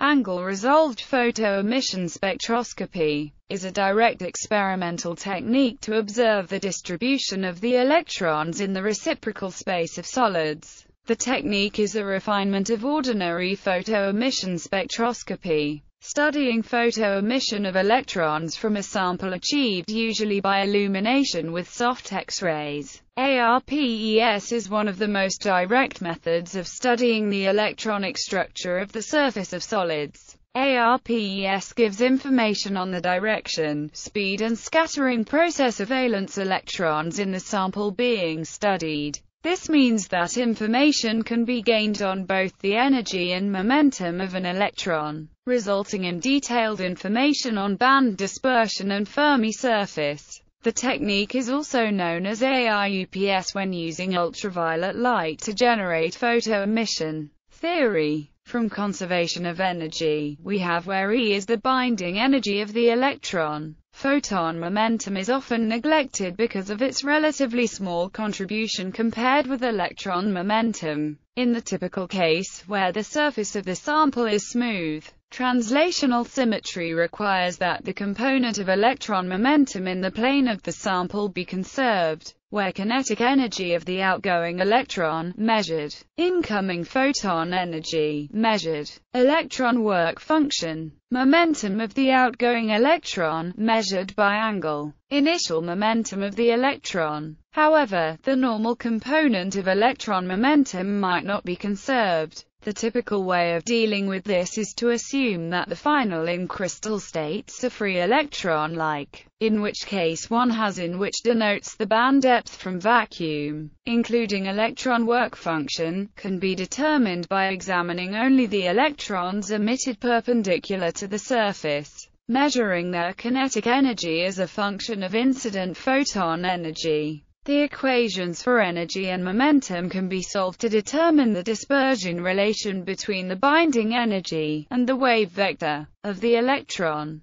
Angle-resolved photoemission spectroscopy is a direct experimental technique to observe the distribution of the electrons in the reciprocal space of solids. The technique is a refinement of ordinary photoemission spectroscopy, studying photoemission of electrons from a sample achieved usually by illumination with soft X-rays. ARPES is one of the most direct methods of studying the electronic structure of the surface of solids. ARPES gives information on the direction, speed and scattering process of valence electrons in the sample being studied. This means that information can be gained on both the energy and momentum of an electron, resulting in detailed information on band dispersion and Fermi surface. The technique is also known as ARUPS when using ultraviolet light to generate photoemission. Theory From conservation of energy, we have where E is the binding energy of the electron. Photon momentum is often neglected because of its relatively small contribution compared with electron momentum. In the typical case, where the surface of the sample is smooth, translational symmetry requires that the component of electron momentum in the plane of the sample be conserved where kinetic energy of the outgoing electron, measured, incoming photon energy, measured, electron work function, momentum of the outgoing electron, measured by angle, initial momentum of the electron. However, the normal component of electron momentum might not be conserved. The typical way of dealing with this is to assume that the final in crystal states are free electron-like, in which case one has in which denotes the band depth from vacuum, including electron work function, can be determined by examining only the electrons emitted perpendicular to the surface, measuring their kinetic energy as a function of incident photon energy. The equations for energy and momentum can be solved to determine the dispersion relation between the binding energy and the wave vector of the electron.